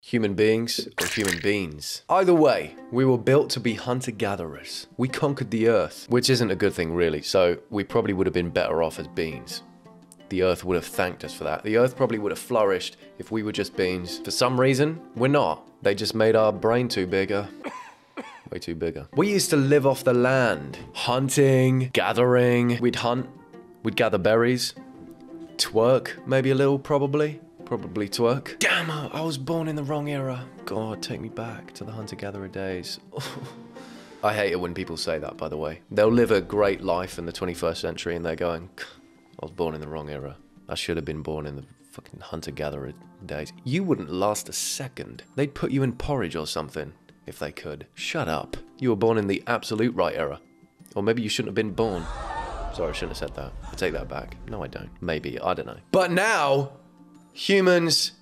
Human beings or human beings. Either way, we were built to be hunter gatherers. We conquered the earth, which isn't a good thing really, so we probably would have been better off as beings. The earth would have thanked us for that. The earth probably would have flourished if we were just beings. For some reason, we're not. They just made our brain too bigger. Way too bigger. We used to live off the land. Hunting, gathering. We'd hunt. We'd gather berries. Twerk, maybe a little, probably. Probably twerk. Damn, it, I was born in the wrong era. God, take me back to the hunter-gatherer days. I hate it when people say that, by the way. They'll live a great life in the 21st century and they're going, I was born in the wrong era. I should have been born in the fucking hunter-gatherer days. You wouldn't last a second. They'd put you in porridge or something, if they could. Shut up. You were born in the absolute right era. Or maybe you shouldn't have been born. Sorry, I shouldn't have said that. I take that back. No, I don't. Maybe. I don't know. But now, humans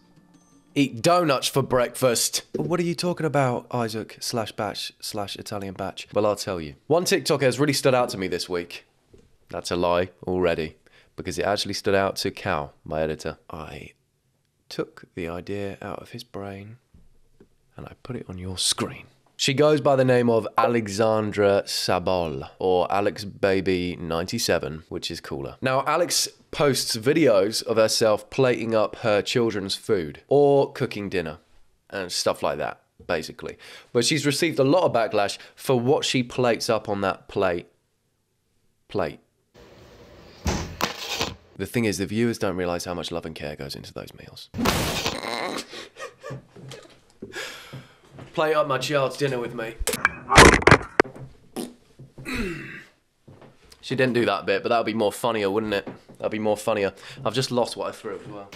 eat donuts for breakfast. What are you talking about, Isaac slash Bach slash ItalianBach? Well, I'll tell you. One TikTok has really stood out to me this week. That's a lie already, because it actually stood out to Cal, my editor. I took the idea out of his brain and I put it on your screen. She goes by the name of Alexandra Sabol or Alex Baby 97, which is cooler. Now, Alex posts videos of herself plating up her children's food or cooking dinner and stuff like that, basically. But she's received a lot of backlash for what she plates up on that plate. Plate. The thing is, the viewers don't realize how much love and care goes into those meals. Play up my child's dinner with me. she didn't do that bit, but that would be more funnier, wouldn't it? That'd be more funnier. I've just lost what I threw as well.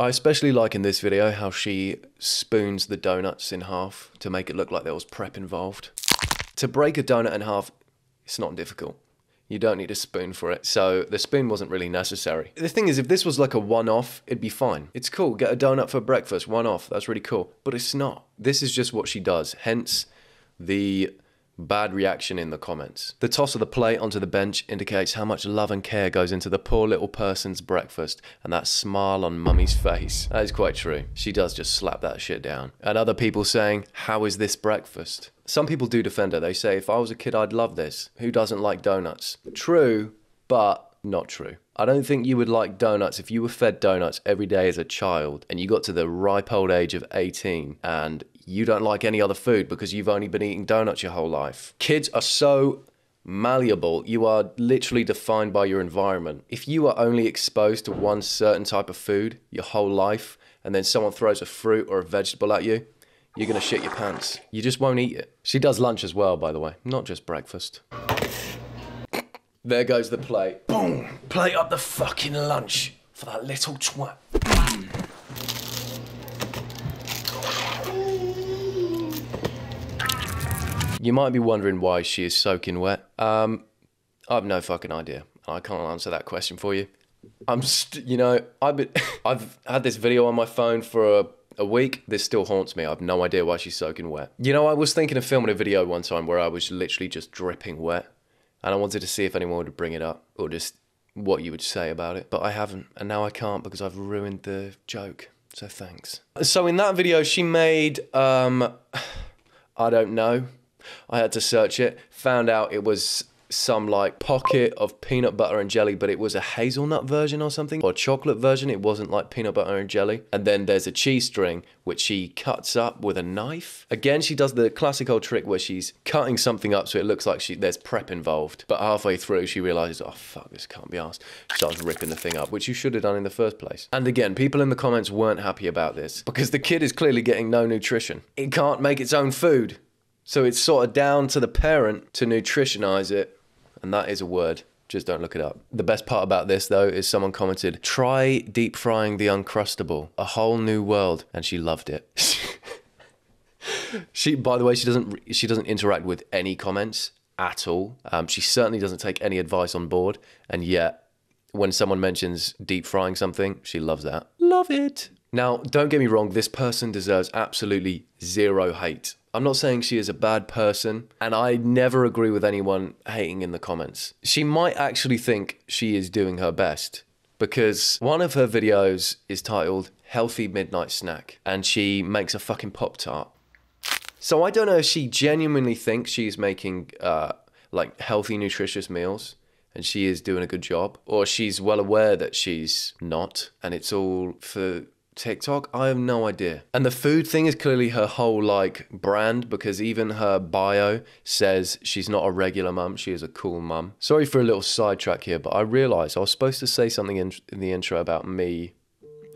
I especially like in this video how she spoons the donuts in half to make it look like there was prep involved. To break a donut in half, it's not difficult. You don't need a spoon for it. So the spoon wasn't really necessary. The thing is, if this was like a one-off, it'd be fine. It's cool, get a donut for breakfast, one-off, that's really cool. But it's not. This is just what she does. Hence the bad reaction in the comments. The toss of the plate onto the bench indicates how much love and care goes into the poor little person's breakfast and that smile on mummy's face. That is quite true. She does just slap that shit down. And other people saying, how is this breakfast? Some people do defend her. They say, if I was a kid, I'd love this. Who doesn't like donuts? True, but not true. I don't think you would like donuts if you were fed donuts every day as a child and you got to the ripe old age of 18 and you don't like any other food because you've only been eating donuts your whole life. Kids are so malleable. You are literally defined by your environment. If you are only exposed to one certain type of food your whole life and then someone throws a fruit or a vegetable at you, you're gonna shit your pants. You just won't eat it. She does lunch as well, by the way, not just breakfast. There goes the plate. Boom! Plate up the fucking lunch for that little twat. You might be wondering why she is soaking wet. Um, I have no fucking idea. I can't answer that question for you. I'm, you know, I've been, I've had this video on my phone for a, a week. This still haunts me. I have no idea why she's soaking wet. You know, I was thinking of filming a video one time where I was literally just dripping wet, and I wanted to see if anyone would bring it up or just what you would say about it, but I haven't, and now I can't because I've ruined the joke. So thanks. So in that video, she made um, I don't know I had to search it, found out it was some like pocket of peanut butter and jelly, but it was a hazelnut version or something, or chocolate version. It wasn't like peanut butter and jelly. And then there's a cheese string, which she cuts up with a knife. Again, she does the classic old trick where she's cutting something up so it looks like she there's prep involved. But halfway through, she realizes, oh fuck, this can't be asked. She starts ripping the thing up, which you should have done in the first place. And again, people in the comments weren't happy about this because the kid is clearly getting no nutrition. It can't make its own food. So it's sort of down to the parent to nutritionize it, and that is a word. Just don't look it up. The best part about this, though, is someone commented, try deep frying the Uncrustable, a whole new world, and she loved it. she, by the way, she doesn't she doesn't interact with any comments at all. Um, she certainly doesn't take any advice on board, and yet when someone mentions deep frying something, she loves that. Love it. Now, don't get me wrong, this person deserves absolutely zero hate I'm not saying she is a bad person, and I never agree with anyone hating in the comments. She might actually think she is doing her best because one of her videos is titled Healthy Midnight Snack, and she makes a fucking Pop Tart. So I don't know if she genuinely thinks she's making uh, like healthy, nutritious meals and she is doing a good job, or she's well aware that she's not, and it's all for TikTok? I have no idea. And the food thing is clearly her whole like brand because even her bio says she's not a regular mum, she is a cool mum. Sorry for a little sidetrack here, but I realized I was supposed to say something in, in the intro about me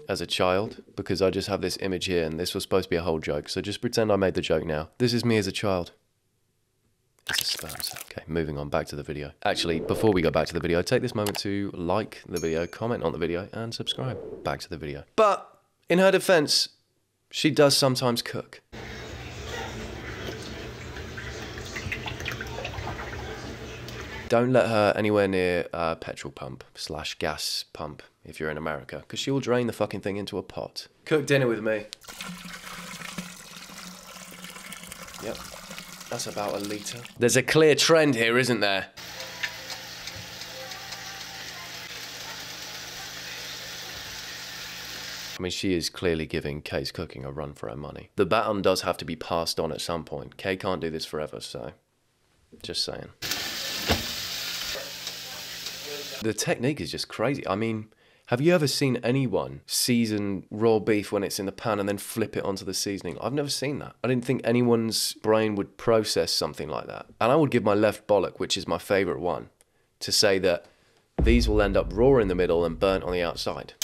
as a child because I just have this image here and this was supposed to be a whole joke. So just pretend I made the joke now. This is me as a child. It's a sperm. Okay, moving on back to the video. Actually, before we go back to the video, take this moment to like the video, comment on the video, and subscribe. Back to the video. But in her defense, she does sometimes cook. Don't let her anywhere near a petrol pump slash gas pump if you're in America, because she will drain the fucking thing into a pot. Cook dinner with me. Yep, that's about a litre. There's a clear trend here, isn't there? I mean, she is clearly giving Kay's cooking a run for her money. The baton does have to be passed on at some point. Kay can't do this forever, so just saying. The technique is just crazy. I mean, have you ever seen anyone season raw beef when it's in the pan and then flip it onto the seasoning? I've never seen that. I didn't think anyone's brain would process something like that. And I would give my left bollock, which is my favorite one, to say that these will end up raw in the middle and burnt on the outside.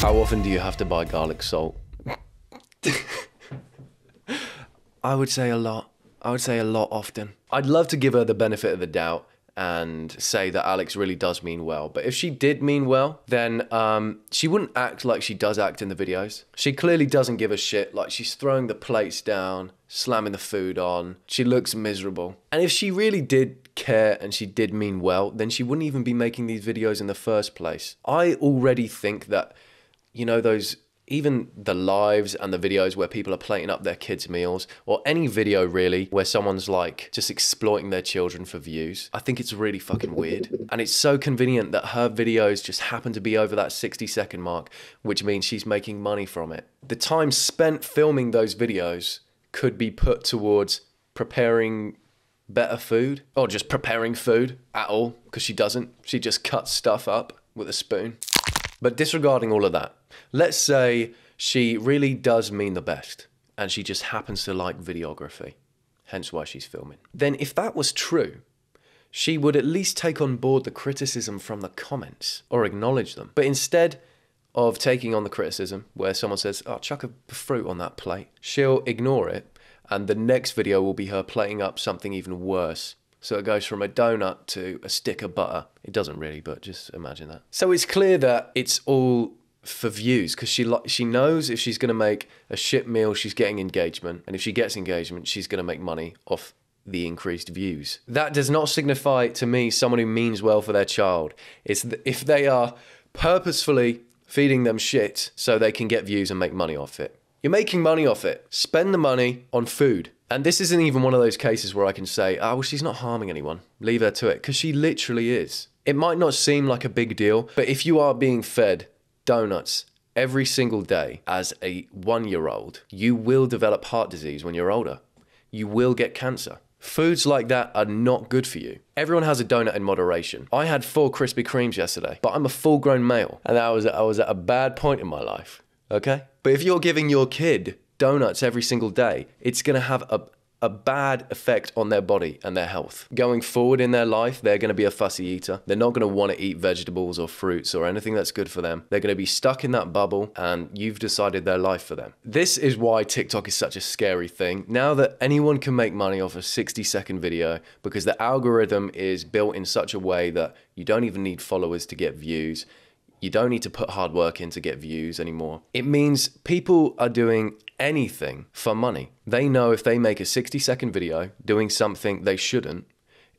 How often do you have to buy garlic salt? I would say a lot. I would say a lot often. I'd love to give her the benefit of the doubt and say that Alex really does mean well. But if she did mean well, then um, she wouldn't act like she does act in the videos. She clearly doesn't give a shit. Like she's throwing the plates down, slamming the food on. She looks miserable. And if she really did care and she did mean well, then she wouldn't even be making these videos in the first place. I already think that you know, those even the lives and the videos where people are plating up their kids' meals, or any video really where someone's like just exploiting their children for views, I think it's really fucking weird. And it's so convenient that her videos just happen to be over that 60 second mark, which means she's making money from it. The time spent filming those videos could be put towards preparing better food or just preparing food at all because she doesn't. She just cuts stuff up with a spoon. But disregarding all of that, let's say she really does mean the best and she just happens to like videography, hence why she's filming. Then, if that was true, she would at least take on board the criticism from the comments or acknowledge them. But instead of taking on the criticism, where someone says, Oh, chuck a fruit on that plate, she'll ignore it, and the next video will be her plating up something even worse so it goes from a donut to a stick of butter. It doesn't really, but just imagine that. So it's clear that it's all for views because she she knows if she's going to make a shit meal, she's getting engagement, and if she gets engagement, she's going to make money off the increased views. That does not signify to me someone who means well for their child. It's th- if they are purposefully feeding them shit so they can get views and make money off it. You're making money off it. Spend the money on food. And this isn't even one of those cases where I can say, oh, well, she's not harming anyone. Leave her to it. Because she literally is. It might not seem like a big deal, but if you are being fed donuts every single day as a one year old, you will develop heart disease when you're older. You will get cancer. Foods like that are not good for you. Everyone has a donut in moderation. I had four Krispy Kremes yesterday, but I'm a full grown male, and I was, I was at a bad point in my life. Okay? But if you're giving your kid donuts every single day, it's going to have a, a bad effect on their body and their health. Going forward in their life, they're going to be a fussy eater. They're not going to want to eat vegetables or fruits or anything that's good for them. They're going to be stuck in that bubble and you've decided their life for them. This is why TikTok is such a scary thing. Now that anyone can make money off a 60 second video because the algorithm is built in such a way that you don't even need followers to get views you don't need to put hard work in to get views anymore. It means people are doing anything for money. They know if they make a 60 second video doing something they shouldn't,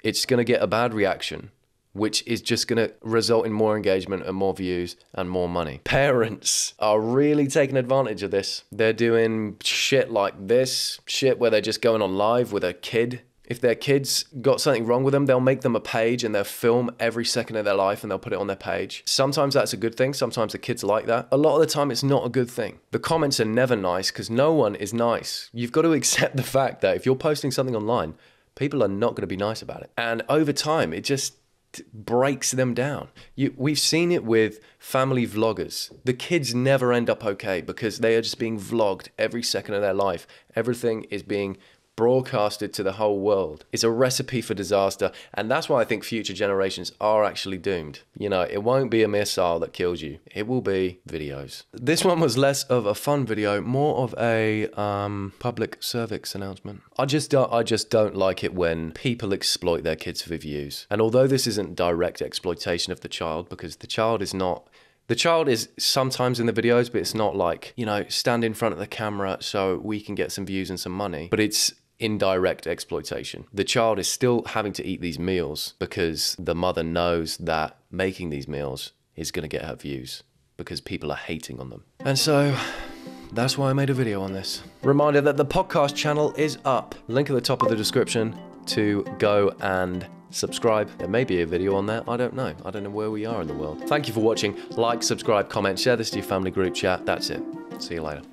it's going to get a bad reaction which is just going to result in more engagement and more views and more money. Parents are really taking advantage of this. They're doing shit like this, shit where they're just going on live with a kid if their kids got something wrong with them, they'll make them a page and they'll film every second of their life and they'll put it on their page. Sometimes that's a good thing. Sometimes the kids like that. A lot of the time, it's not a good thing. The comments are never nice because no one is nice. You've got to accept the fact that if you're posting something online, people are not going to be nice about it. And over time, it just breaks them down. You, we've seen it with family vloggers. The kids never end up okay because they are just being vlogged every second of their life. Everything is being broadcasted to the whole world. is a recipe for disaster, and that's why I think future generations are actually doomed. You know, it won't be a missile that kills you, it will be videos. This one was less of a fun video, more of a um, public service announcement. I just don't, I just don't like it when people exploit their kids for views. And although this isn't direct exploitation of the child, because the child is not the child is sometimes in the videos, but it's not like, you know, stand in front of the camera so we can get some views and some money. But it's indirect exploitation. The child is still having to eat these meals because the mother knows that making these meals is going to get her views because people are hating on them. And so that's why I made a video on this. Reminder that the podcast channel is up. Link at the top of the description to go and subscribe. There may be a video on that. I don't know. I don't know where we are in the world. Thank you for watching. Like, subscribe, comment, share this to your family group chat. That's it. See you later.